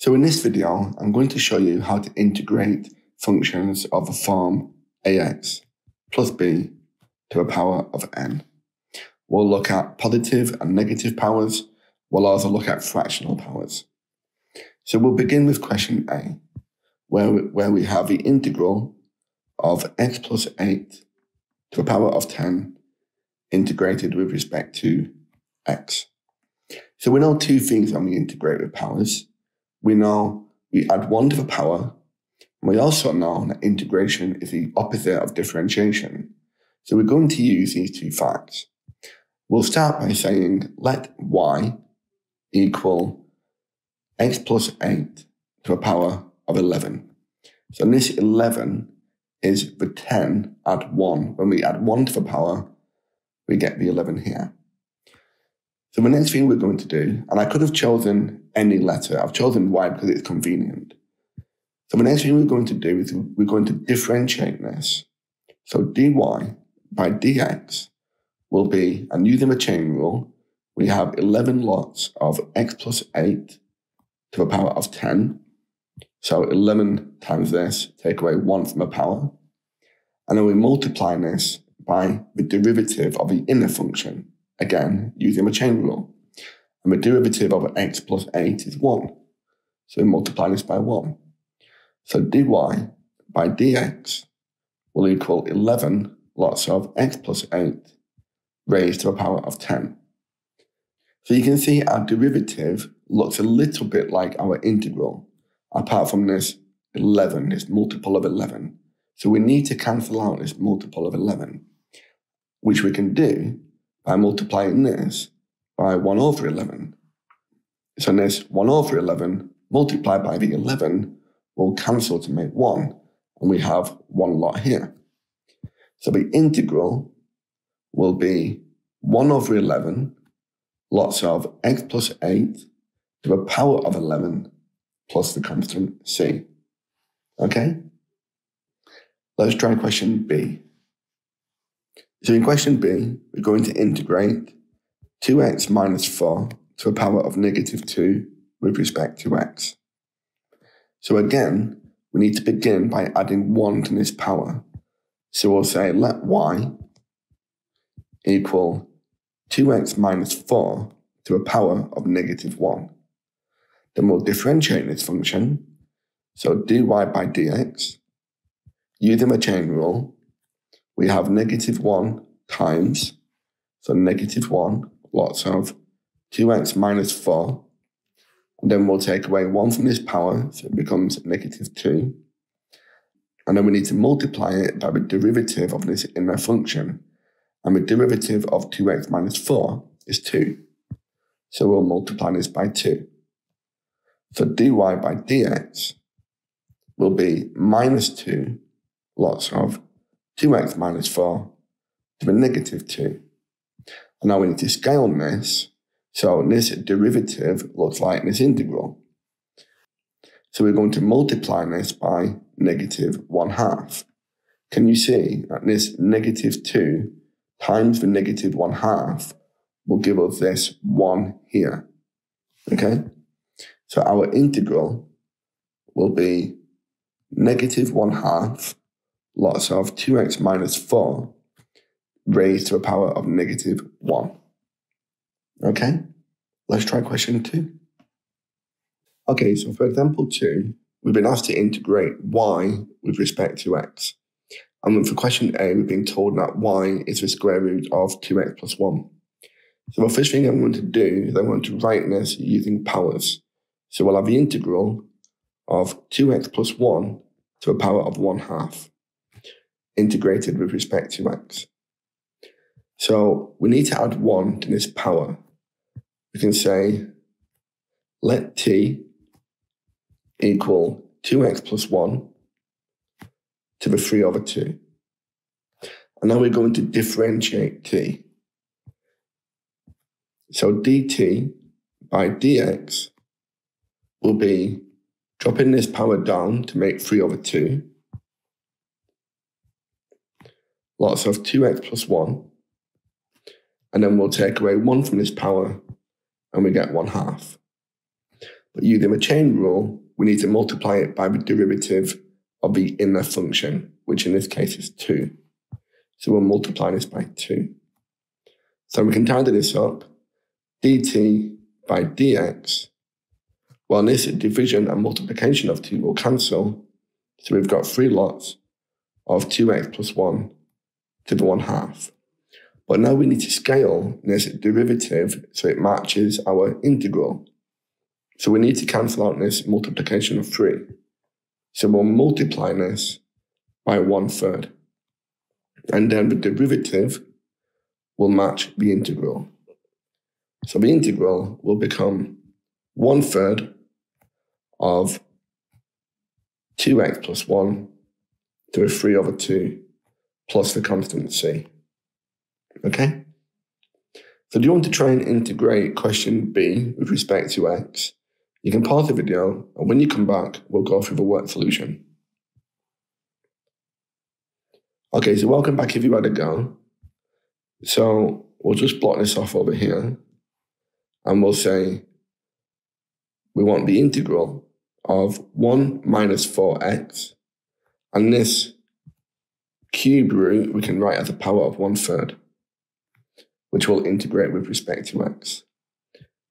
So in this video, I'm going to show you how to integrate functions of a form ax plus b to a power of n. We'll look at positive and negative powers. We'll also look at fractional powers. So we'll begin with question A, where we, where we have the integral of x plus 8 to a power of 10 integrated with respect to x. So we know two things when we integrate with powers. We know we add 1 to the power, and we also know that integration is the opposite of differentiation. So we're going to use these two facts. We'll start by saying let y equal x plus 8 to a power of 11. So this 11 is the 10 add 1. When we add 1 to the power, we get the 11 here. So the next thing we're going to do, and I could have chosen any letter. I've chosen y because it's convenient. So the next thing we're going to do is we're going to differentiate this. So dy by dx will be, and using the chain rule, we have 11 lots of x plus 8 to the power of 10. So 11 times this, take away 1 from the power. And then we multiply this by the derivative of the inner function, again, using the chain rule. And the derivative of x plus 8 is 1. So we multiply this by 1. So dy by dx will equal 11 lots of x plus 8 raised to the power of 10. So you can see our derivative looks a little bit like our integral, apart from this 11, this multiple of 11. So we need to cancel out this multiple of 11, which we can do by multiplying this by 1 over 11. So this 1 over 11 multiplied by the 11 will cancel to make 1, and we have one lot here. So the integral will be 1 over 11 lots of x plus 8 to the power of 11 plus the constant c. Okay? Let's try question B. So in question B, we're going to integrate 2x minus 4 to a power of negative 2 with respect to x. So again, we need to begin by adding 1 to this power. So we'll say let y equal 2x minus 4 to a power of negative 1. Then we'll differentiate this function. So dy by dx Using the chain rule, we have negative 1 times, so negative 1, lots of 2x minus 4. And then we'll take away 1 from this power, so it becomes negative 2. And then we need to multiply it by the derivative of this inner function. And the derivative of 2x minus 4 is 2. So we'll multiply this by 2. So dy by dx will be minus 2 lots of 2x minus 4 to the negative 2. And now we need to scale this. So this derivative looks like this integral. So we're going to multiply this by negative 1 half. Can you see that this negative 2 times the negative 1 half will give us this 1 here? Okay? So our integral will be negative 1 half lots of 2x minus 4 raised to a power of negative 1. Okay, let's try question 2. Okay, so for example 2, we've been asked to integrate y with respect to x. And for question A, we've been told that y is the square root of 2x plus 1. So the first thing I'm going to do is I'm going to write this using powers. So we'll have the integral of 2x plus 1 to a power of 1 half integrated with respect to x. So we need to add 1 to this power. We can say let t equal 2x plus 1 to the 3 over 2. And now we're going to differentiate t. So dt by dx will be dropping this power down to make 3 over 2 lots of 2x plus 1. And then we'll take away 1 from this power and we get 1 half. But using a chain rule, we need to multiply it by the derivative of the inner function, which in this case is 2. So we'll multiply this by 2. So we can tidy this up. dt by dx. Well, this division and multiplication of 2 will cancel. So we've got three lots of 2x plus 1 to the 1 half. But now we need to scale this derivative so it matches our integral. So we need to cancel out this multiplication of 3. So we'll multiply this by one third. And then the derivative will match the integral. So the integral will become one third of 2x plus 1 to a 3 over 2 plus the constant c. Okay? So do you want to try and integrate question B with respect to x? You can pause the video, and when you come back, we'll go through the work solution. Okay, so welcome back if you had a go. So we'll just block this off over here, and we'll say we want the integral of 1 minus 4x, and this cube root we can write as a power of one third, which will integrate with respect to x.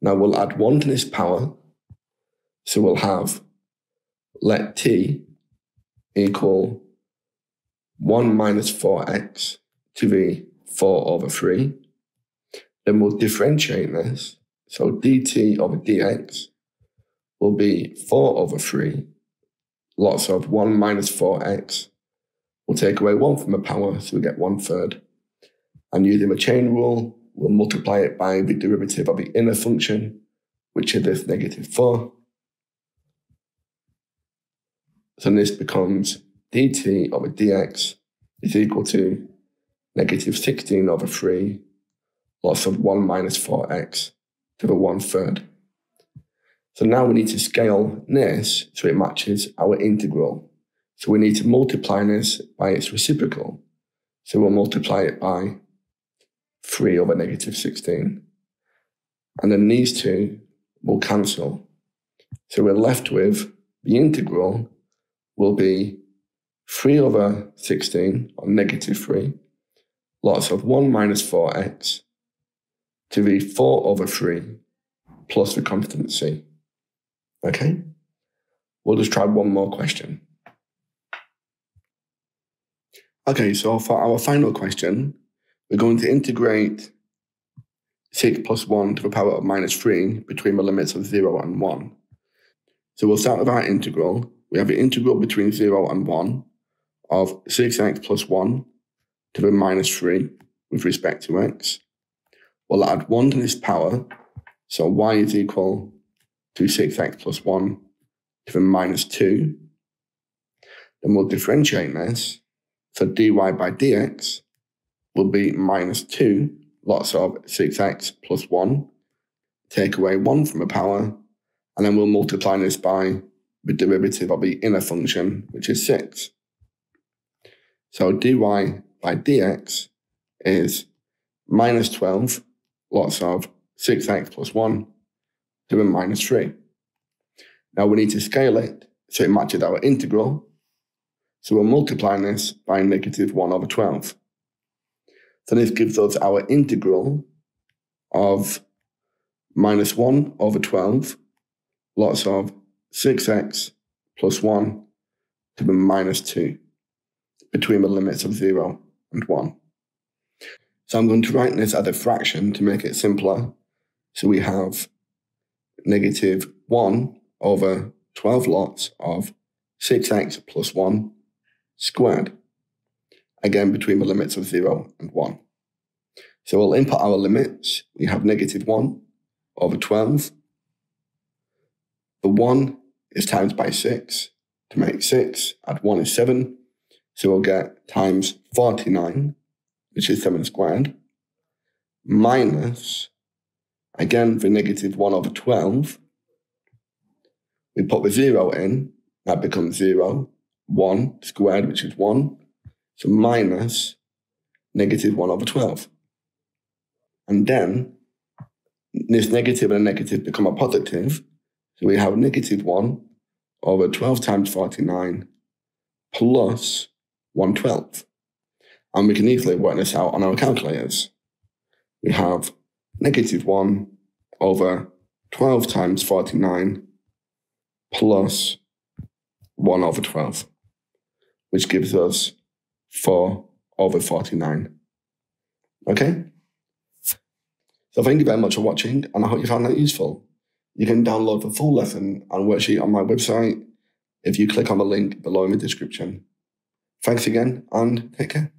Now we'll add 1 to this power, so we'll have let t equal 1 minus 4x to the 4 over 3. Then we'll differentiate this. So dt over dx will be 4 over 3. Lots of 1 minus 4x. We'll take away 1 from the power, so we get one third. And using the chain rule, we'll multiply it by the derivative of the inner function, which is this negative 4. So this becomes dt over dx is equal to negative 16 over 3 lots of 1 minus 4x to the 1 third. So now we need to scale this so it matches our integral. So we need to multiply this by its reciprocal. So we'll multiply it by 3 over negative 16. And then these two will cancel. So we're left with the integral will be 3 over 16, or negative 3, lots of 1 minus 4x, to be 4 over 3, plus the constant c. Okay? We'll just try one more question. Okay, so for our final question, we're going to integrate 6 plus 1 to the power of minus 3 between the limits of 0 and 1. So we'll start with our integral, we have an integral between 0 and 1 of 6x plus 1 to the minus 3 with respect to x. We'll add 1 to this power, so y is equal to 6x plus 1 to the minus 2. Then we'll differentiate this, so dy by dx will be minus 2, lots of 6x plus 1. Take away 1 from the power, and then we'll multiply this by the derivative of the inner function, which is 6. So dy by dx is minus 12, lots of 6x plus 1 to the minus 3. Now we need to scale it so it matches our integral. So we're multiplying this by negative 1 over 12. So this gives us our integral of minus 1 over 12, lots of 6x plus 1 to the minus 2 between the limits of 0 and 1. So I'm going to write this as a fraction to make it simpler. So we have negative 1 over 12 lots of 6x plus 1 squared, again between the limits of 0 and 1. So we'll input our limits. We have negative 1 over 12. The 1 is times by 6 to make 6. Add 1 is 7. So we'll get times 49, which is 7 squared, minus, again, the negative 1 over 12. We put the 0 in, that becomes 0. 1 squared, which is 1. So minus negative 1 over 12. And then this negative and a negative become a positive, So we have negative 1 over 12 times 49 plus 112. And we can easily work this out on our calculators. We have negative 1 over 12 times 49 plus 1 over 12, which gives us 4 over 49. Okay? So thank you very much for watching, and I hope you found that useful. You can download the full lesson and worksheet on my website if you click on the link below in the description. Thanks again, and take care.